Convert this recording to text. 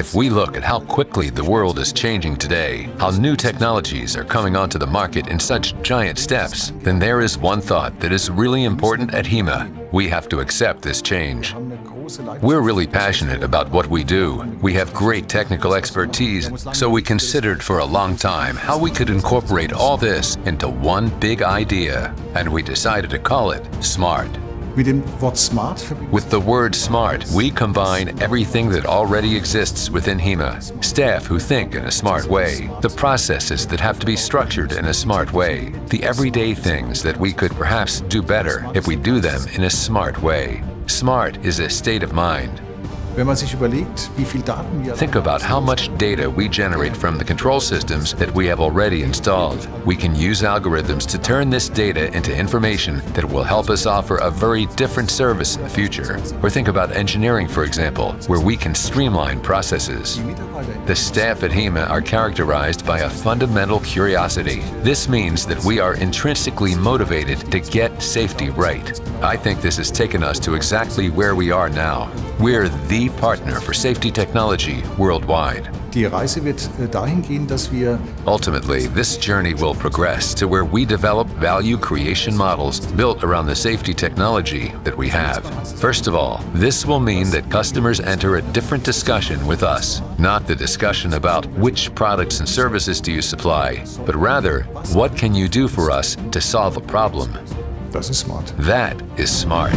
If we look at how quickly the world is changing today, how new technologies are coming onto the market in such giant steps, then there is one thought that is really important at HIMA. We have to accept this change. We're really passionate about what we do. We have great technical expertise, so we considered for a long time how we could incorporate all this into one big idea, and we decided to call it SMART. With the word SMART, we combine everything that already exists within HIMA. Staff who think in a smart way, the processes that have to be structured in a smart way, the everyday things that we could perhaps do better if we do them in a smart way. SMART is a state of mind. Wenn man sich überlegt, wie viel Daten wir Think about how much data we generate from the control systems that we have already installed. We can use algorithms to turn this data into information that will help us offer a very different service in the future. Or think about engineering, for example, where we can streamline processes. The staff at HIMA are characterized by a fundamental curiosity. This means that we are intrinsically motivated to get safety right. I think this has taken us to exactly where we are now. We're the partner for safety technology worldwide. Die Reise wird äh, dahin gehen, dass wir Ultimately, this journey will progress to where we develop value creation models built around the safety technology that we have. First of all, this will mean that customers enter a different discussion with us, not the discussion about which products and services do you supply, but rather, what can you do for us to solve a problem? das ist smart. That is smart.